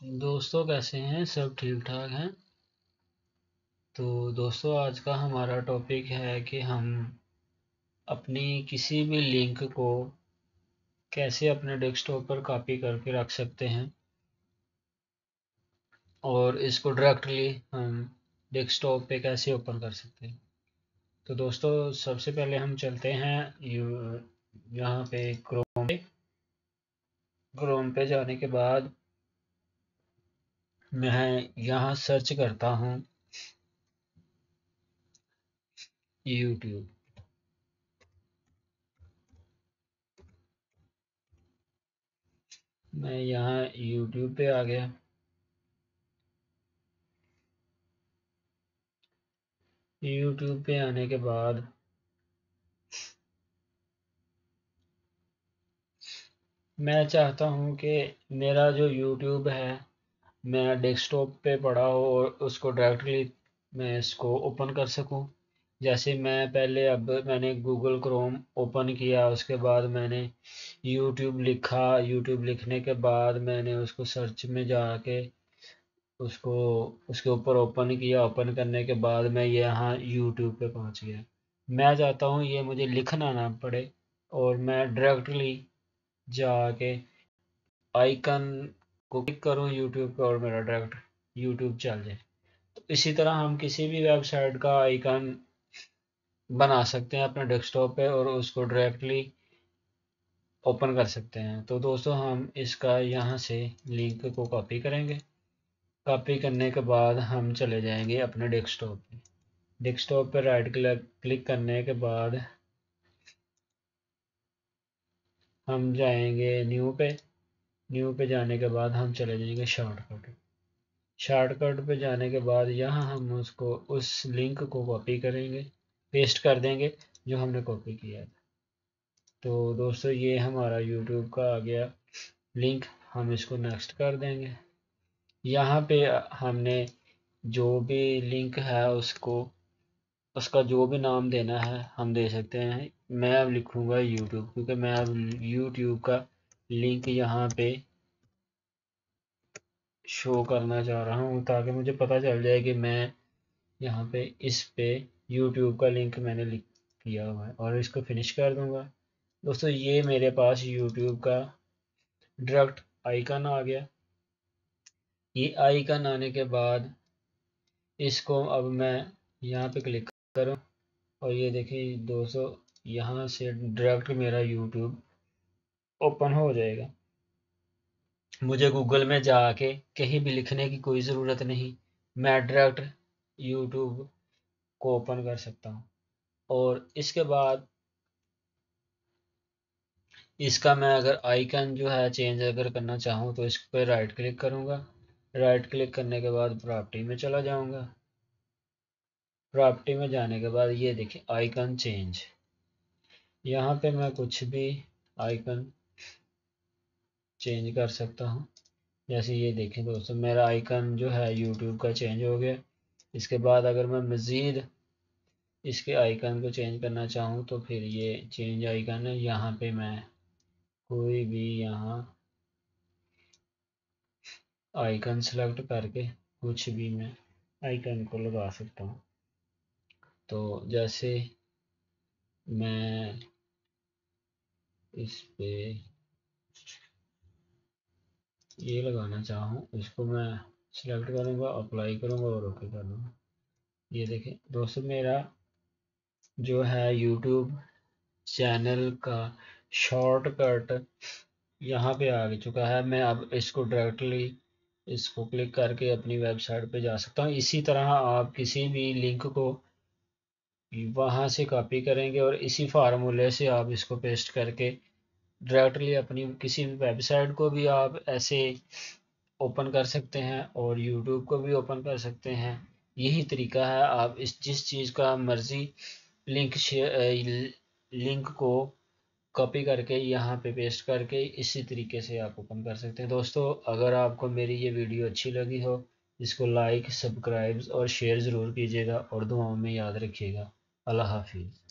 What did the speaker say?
दोस्तों कैसे हैं? सब ठीक ठाक हैं। तो दोस्तों, आज का हमारा टॉपिक है कि हम अपनी किसी भी लिंक को कैसे अपने डेस्कटॉप पर कॉपी करके रख सकते हैं और इसको डायरेक्टली हम डेस्कटॉप पे कैसे ओपन कर सकते हैं। तो दोस्तों, सबसे पहले हम चलते हैं यहाँ पे क्रोम पे। क्रोम पे जाने के बाद मैं यहाँ सर्च करता हूँ यूट्यूब मैं यहाँ यूट्यूब पे आ गया। यूट्यूब पे आने के बाद मैं चाहता हूँ कि मेरा जो यूट्यूब है मैं डेस्कटॉप पे पड़ा हो और उसको डायरेक्टली मैं इसको ओपन कर सकूँ। जैसे मैं पहले अब मैंने गूगल क्रोम ओपन किया, उसके बाद मैंने यूट्यूब लिखा। यूट्यूब लिखने के बाद मैंने उसको सर्च में जाके उसको, उसके ऊपर ओपन किया। ओपन करने के बाद मैं यहाँ यूट्यूब पे पहुँच गया। मैं चाहता हूँ ये मुझे लिखना ना पड़े और मैं डायरेक्टली जाके आइकन को क्लिक करूँ यूट्यूब पे और मेरा डायरेक्ट यूट्यूब चल जाए। तो इसी तरह हम किसी भी वेबसाइट का आइकन बना सकते हैं अपने डेस्कटॉप पे और उसको डायरेक्टली ओपन कर सकते हैं। तो दोस्तों, हम इसका यहाँ से लिंक को कॉपी करेंगे। कॉपी करने के बाद हम चले जाएँगे अपने डेस्कटॉप पे। डेस्कटॉप पर राइट क्लिक करने के बाद हम जाएँगे न्यू पे। न्यू पे जाने के बाद हम चले जाएँगे शॉर्टकट शॉर्टकट पे जाने के बाद यहाँ हम उसको, उस लिंक को कॉपी करेंगे पेस्ट कर देंगे, जो हमने कॉपी किया था। तो दोस्तों, ये हमारा यूट्यूब का आ गया लिंक हम इसको नेक्स्ट कर देंगे। यहाँ पे हमने जो भी लिंक है उसको, उसका जो भी नाम देना है, हम दे सकते हैं। मैं अब लिखूँगा यूट्यूब क्योंकि मैं अब यूट्यूब का लिंक यहाँ पे शो करना चाह रहा हूँ ताकि मुझे पता चल जाए कि मैं यहाँ पे इस पे यूट्यूब का लिंक मैंने लिख किया हुआ है और इसको फिनिश कर दूँगा। दोस्तों, ये मेरे पास यूट्यूब का डायरेक्ट आइकन आ गया। ये आइकन आने के बाद इसको अब मैं यहाँ पे क्लिक करूँ और ये देखिए दोस्तों, यहाँ से डायरेक्ट मेरा यूट्यूब ओपन हो जाएगा। मुझे गूगल में जाके कहीं भी लिखने की कोई ज़रूरत नहीं। मैं डायरेक्ट यूट्यूब को ओपन कर सकता हूँ। और इसके बाद इसका मैं अगर आइकन जो है चेंज अगर करना चाहूँ तो इस पर राइट क्लिक करूँगा। राइट क्लिक करने के बाद प्रॉपर्टी में चला जाऊँगा। प्रॉपर्टी में जाने के बाद ये देखिए आइकन चेंज। यहाँ पे मैं कुछ भी आइकन चेंज कर सकता हूँ। जैसे ये देखें दोस्तों, मेरा आइकन जो है यूट्यूब का चेंज हो गया। इसके बाद अगर मैं मज़ीद इसके आइकन को चेंज करना चाहूँ तो फिर ये चेंज आइकन है। यहाँ पे मैं कोई भी यहाँ आइकन सेलेक्ट करके कुछ भी मैं आइकन को लगा सकता हूँ। तो जैसे मैं इस पे ये लगाना चाहूँ, इसको मैं सिलेक्ट करूँगा अप्लाई करूँगा और ओके कर दूँगा। ये देखें, दोस्तों मेरा जो है यूट्यूब चैनल का शॉर्टकट यहाँ पे आ चुका है। मैं अब इसको डायरेक्टली इसको क्लिक करके अपनी वेबसाइट पे जा सकता हूँ। इसी तरह आप किसी भी लिंक को वहाँ से कॉपी करेंगे और इसी फार्मूले से आप इसको पेस्ट करके डायरेक्टली अपनी किसी भी वेबसाइट को भी आप ऐसे ओपन कर सकते हैं और यूट्यूब को भी ओपन कर सकते हैं। यही तरीका है, आप इस, जिस चीज़ का मर्ज़ी लिंक लिंक को कॉपी करके यहाँ पे पेस्ट करके इसी तरीके से आप ओपन कर सकते हैं। दोस्तों, अगर आपको मेरी ये वीडियो अच्छी लगी हो, इसको लाइक सब्सक्राइब और शेयर ज़रूर कीजिएगा और दुआओं में याद रखिएगा। अल्लाह हाफिज़।